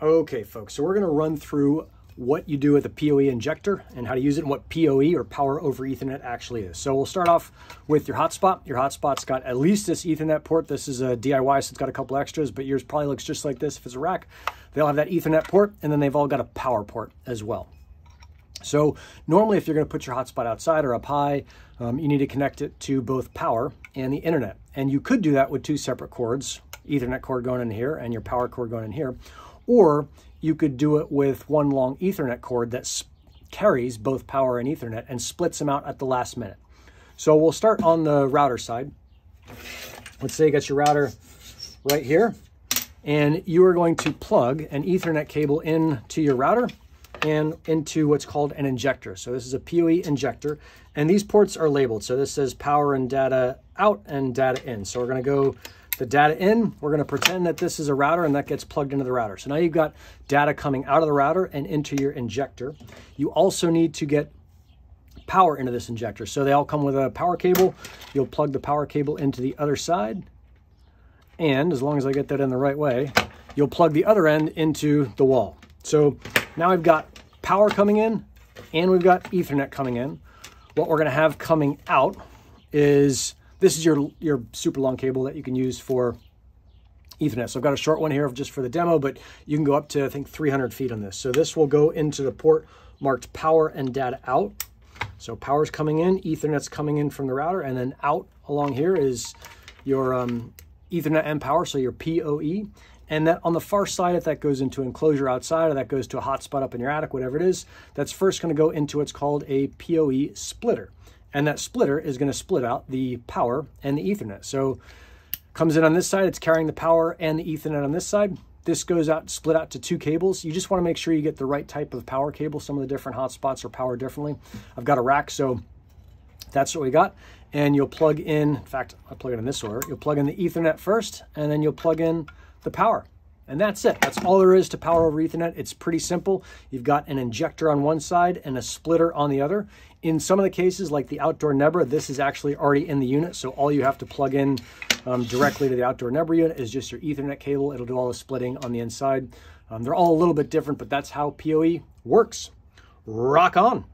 Okay, folks, so we're going to run through what you do with a PoE injector and how to use it and what PoE or power over Ethernet actually is. So we'll start off with your hotspot. Your hotspot's got at least this Ethernet port. This is a DIY, so it's got a couple extras, but yours probably looks just like this if it's a RAK. They all have that Ethernet port, and then they've all got a power port as well. So normally if you're going to put your hotspot outside or up high, um, you need to connect it to both power and the internet. And you could do that with two separate cords, Ethernet cord going in here and your power cord going in here. Or you could do it with one long Ethernet cord that carries both power and Ethernet and splits them out at the last minute. So we'll start on the router side. Let's say you got your router right here, and you are going to plug an Ethernet cable into your router and into what's called an injector. So this is a PoE injector, and these ports are labeled. So this says power and data out and data in. So we're gonna go the data in, we're gonna pretend that this is a router and that gets plugged into the router. So now you've got data coming out of the router and into your injector. You also need to get power into this injector. So they all come with a power cable. You'll plug the power cable into the other side. And as long as I get that in the right way, you'll plug the other end into the wall. So now we've got power coming in and we've got ethernet coming in. What we're gonna have coming out is this is your, your super long cable that you can use for Ethernet. So I've got a short one here just for the demo, but you can go up to, I think, 300 feet on this. So this will go into the port marked power and data out. So power's coming in, Ethernet's coming in from the router, and then out along here is your um, Ethernet and power, so your PoE. And that on the far side, if that goes into enclosure outside or that goes to a hotspot up in your attic, whatever it is, that's first going to go into what's called a PoE splitter. And that splitter is going to split out the power and the Ethernet. So comes in on this side, it's carrying the power and the Ethernet on this side. This goes out, split out to two cables. You just want to make sure you get the right type of power cable. Some of the different hotspots are powered differently. I've got a RAK, so that's what we got. And you'll plug in, in fact, I'll plug it in this order. You'll plug in the Ethernet first, and then you'll plug in the power. And that's it. That's all there is to power over Ethernet. It's pretty simple. You've got an injector on one side and a splitter on the other. In some of the cases, like the outdoor Nebra, this is actually already in the unit. So all you have to plug in um, directly to the outdoor Nebra unit is just your Ethernet cable. It'll do all the splitting on the inside. Um, they're all a little bit different, but that's how PoE works. Rock on.